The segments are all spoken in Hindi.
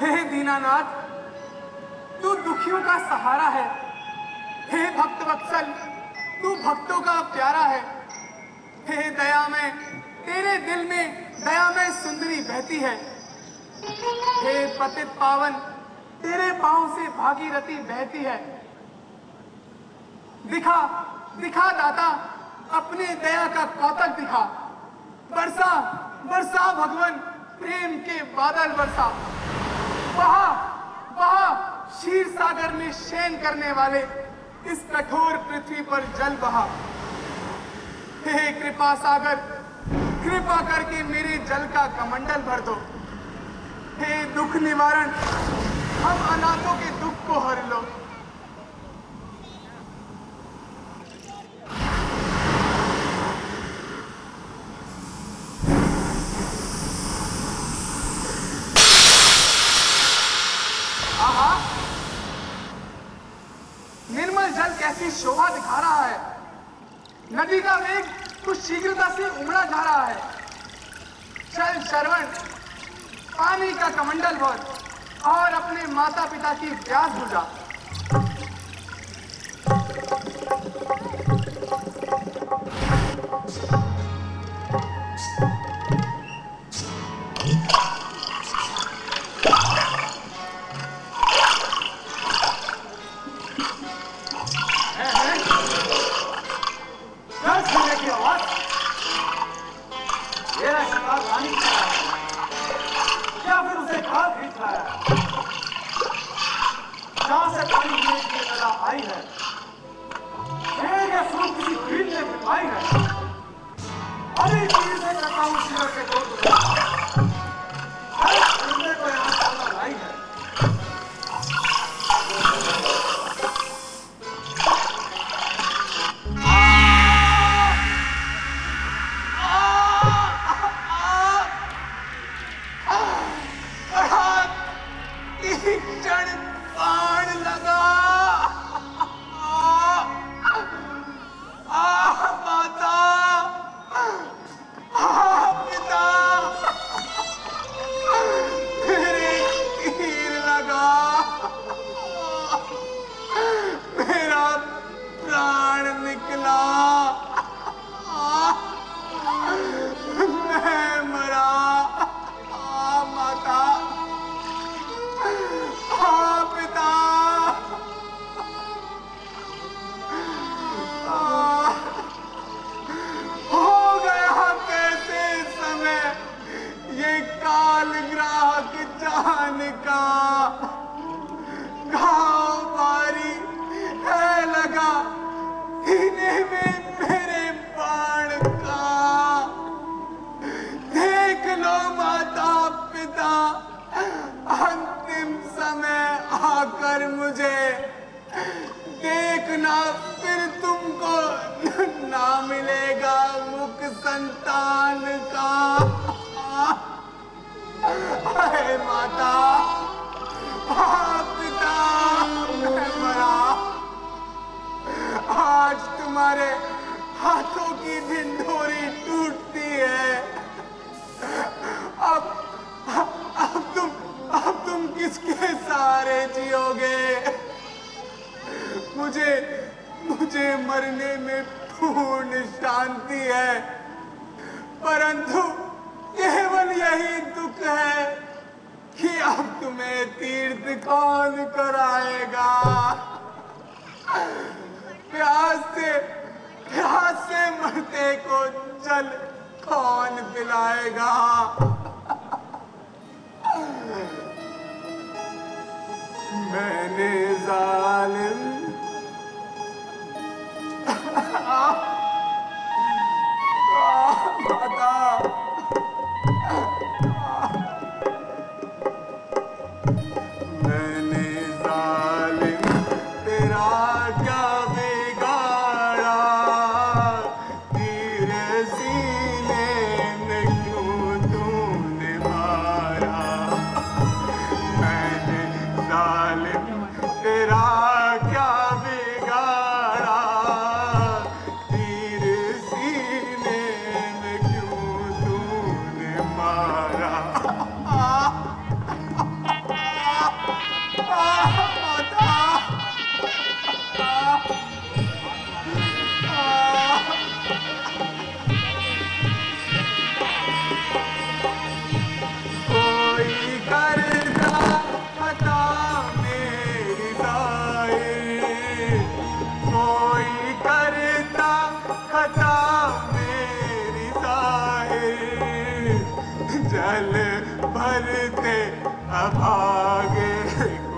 हे। दीनानाथ, तू दुखियों का सहारा है। हे भक्त वत्सल तू भक्तों का प्यारा है। हे दया में, तेरे दिल में दया में सुंदरी बहती है। हे पतित पावन, तेरे पाँव से भागीरथी बहती है। दिखा दिखा दाता, अपने दया का कौतक दिखा। बरसा बरसा भगवान, प्रेम के बादल बरसा। वहा वहा क्षीर सागर में शयन करने वाले इस कठोर पृथ्वी पर जल बहा। हे कृपा सागर, कृपा करके मेरे जल का कमंडल भर दो। हे दुख निवारण, हम अनाथों के दुख को हर लो। कैसी शोभा दिखा रहा है। नदी का वेग कुछ शीघ्रता से उमड़ा जा रहा है। चल श्रवण, पानी का कमंडल भर और अपने माता पिता की प्यास बुझा। डर आकर मुझे देखना, फिर तुमको ना मिलेगा मुख संतान का। अरे माता पिता आज तुम्हारे हाथों की ढिंढोरी टूटती है। अब किसके सहारे जियोगे? मुझे मुझे मरने में पूर्ण शांति है, परंतु केवल यही दुख है कि अब तुम्हें तीर्थ कौन कराएगा? प्यास से प्यास से मरते को जल कौन पिलाएगा? मैंने जालिम जल भरते अभागे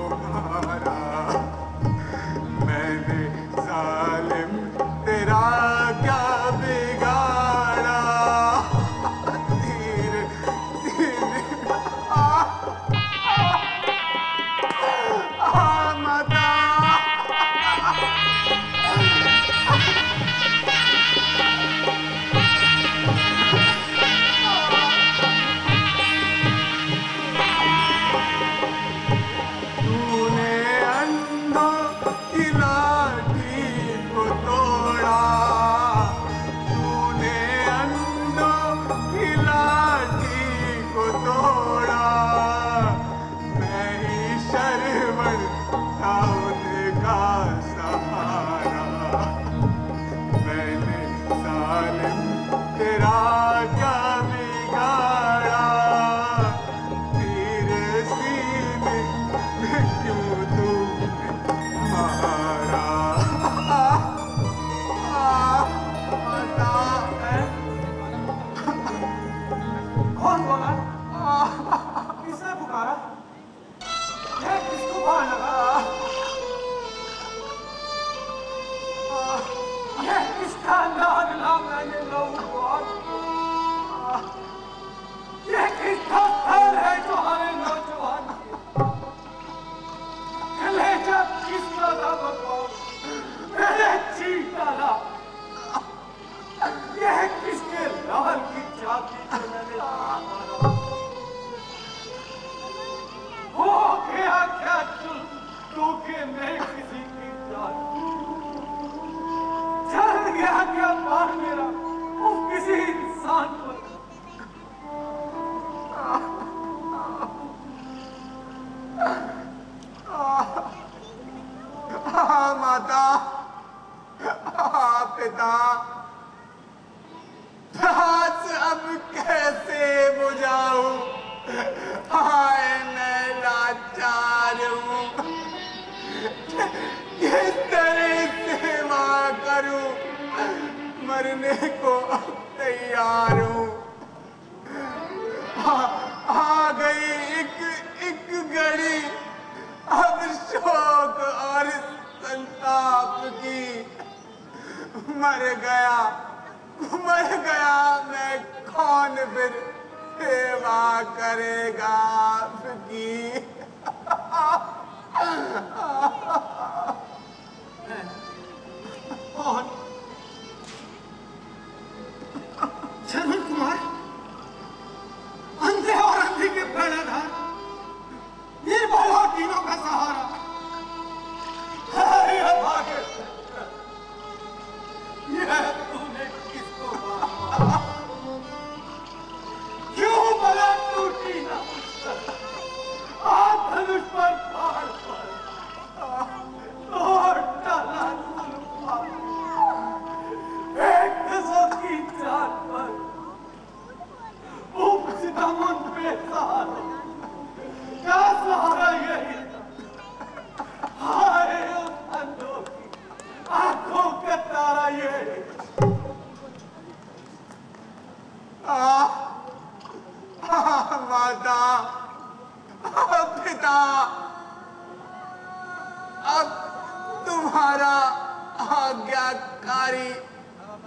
नारी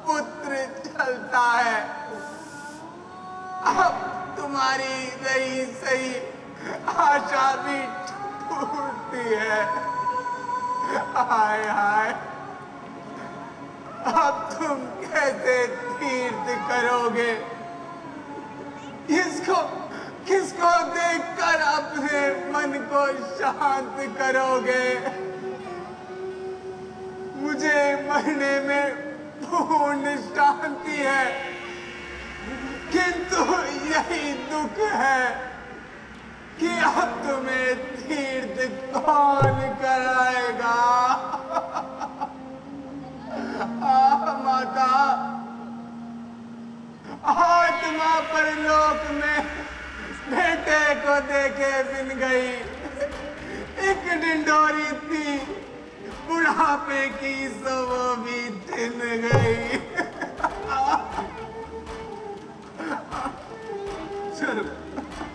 पुत्र चलता है। अब तुम्हारी रही सही आशा भी टूटती है। हाय हाय। अब तुम कैसे तीर्थ करोगे? इसको किसको देखकर अपने मन को शांत करोगे? मुझे मरने में पूर्ण शांति है। किंतु यही दुख है कि अब तुम्हें तीर्थ कौन कराएगा? आ, माता। आत्मा परलोक में बेटे को देखे बिन गई। एक डिंडोरी थी। बुढ़ापे की सब भी दिन गई।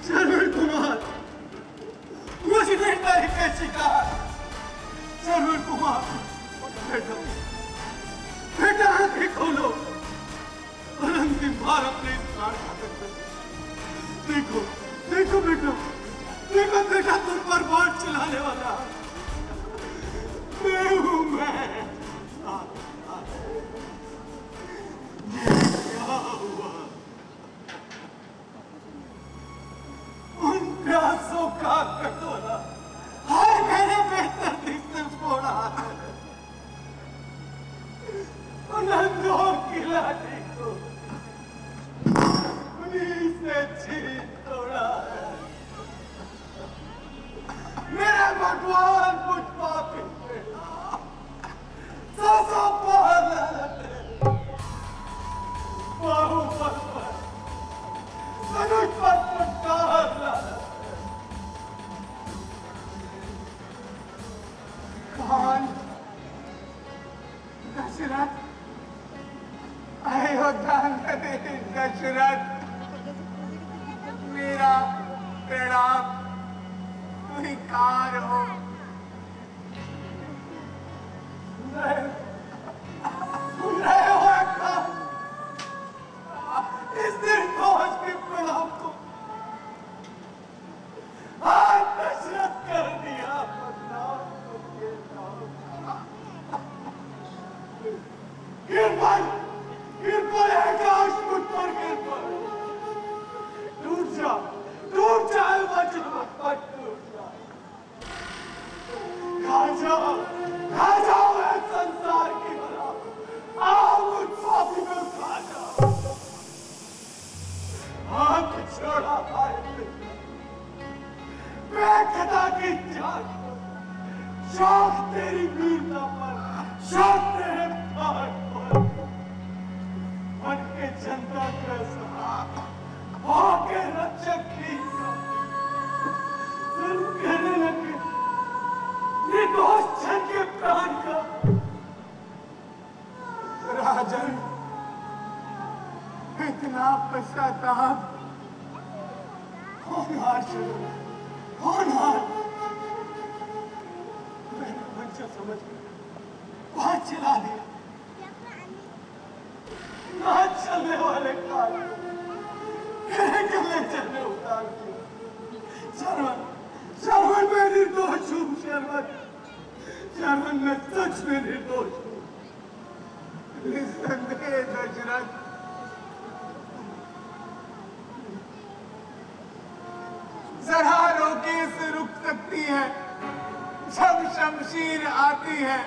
शरण कुमार। मुझे का शिकार। शरण कुमार। बेटा बेटा, आँखें खोलो। और अंतिम बार अपने इस देखो देखो बेटा देखो बेटा, तुम पर बाढ़ चलाने वाला। मैं दशरथ। अयोध्या दशरथ। मेरा प्रणाम। कार हो। पश्चाताप। कौन हार चलो कौन हार? मैंने मंशा समझ वहाँ चला दिया। ना चलने वाले कार गले गले चलने उतार दिया। शर्मन शर्मन मैं निर्दोष हूँ, शर्मन। शर्मन, मैं सच में निर्दोष हूँ। निस्संदेह दशरथ जरा रोके से रुक सकती है। जब शमशीर आती है।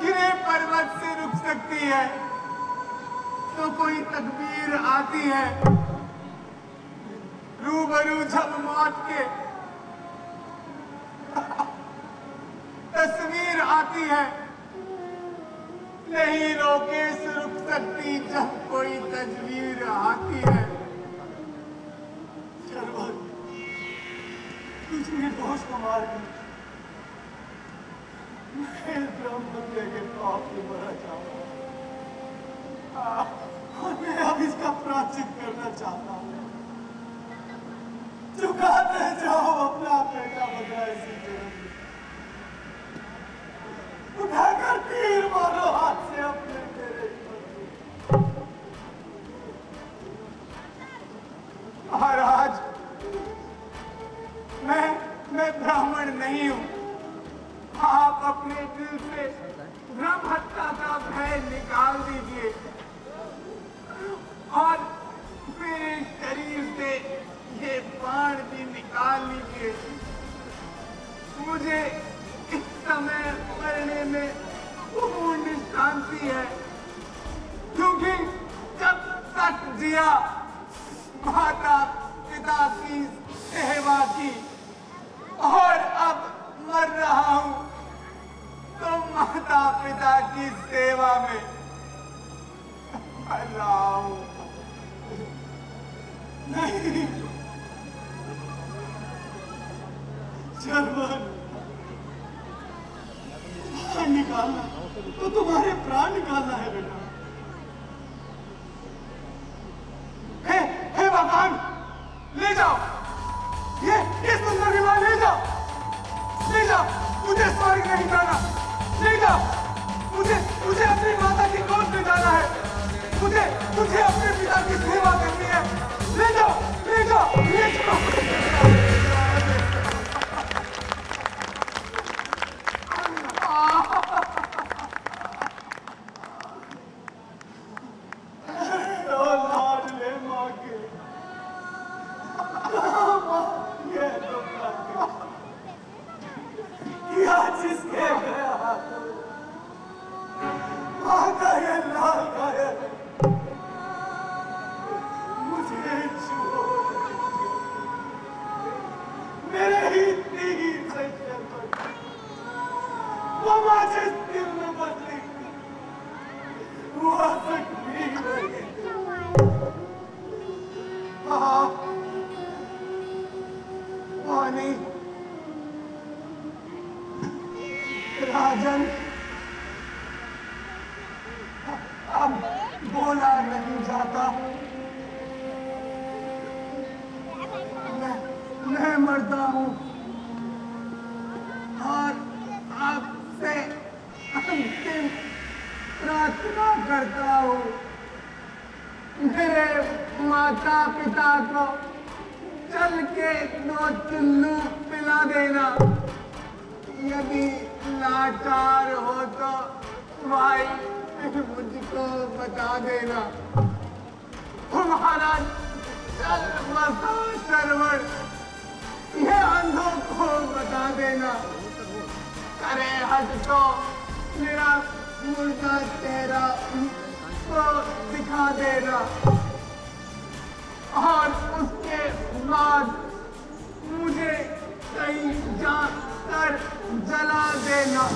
गिरे पर्वत से रुक सकती है। तो कोई तकबीर आती है। रूबरू जब मौत के तस्वीर आती है। नहीं रोके से रुक सकती जब कोई तस्वीर आती है। निर्दोष को मार दी मैं ब्रह्म हत्या के पाप में मरा जाऊँगा और मैं अब इसका प्राचित करना चाहता हूँ। चुकाते जाओ अपना बेटा बदला इसी उठाकर तीर मारो। माता पिता की सेवा की और अब मर रहा हूँ। तो माता पिता की सेवा में मर रहा हूँ। नहीं। निकालना। तो तुम्हारे प्राण निकालना है बेटा हे भगवान ले जाओ। ये ये सुंदर विमान ले जाओ। ले जाओ। मुझे स्वर्ग नहीं जाना ले जाओ। मुझे मुझे अपनी माता की गोद में जाना है। मुझे मुझे अपने पिता की Que a desquebrada! अब बोला नहीं जाता। मैं, मैं मरता हूँ। और आपसे अंतिम प्रार्थना करता हूँ। मेरे माता पिता को चल के दो चुल्लू पिला देना। यदि लाचार हो तो भाई मुझको बता देना तुम्हारा चल बसा सरवण ये अंधों को बता देना करे हज तो मेरा मुर्दा चेहरा को दिखा देना और उसके बाद मुझे कहीं जाकर जला देना।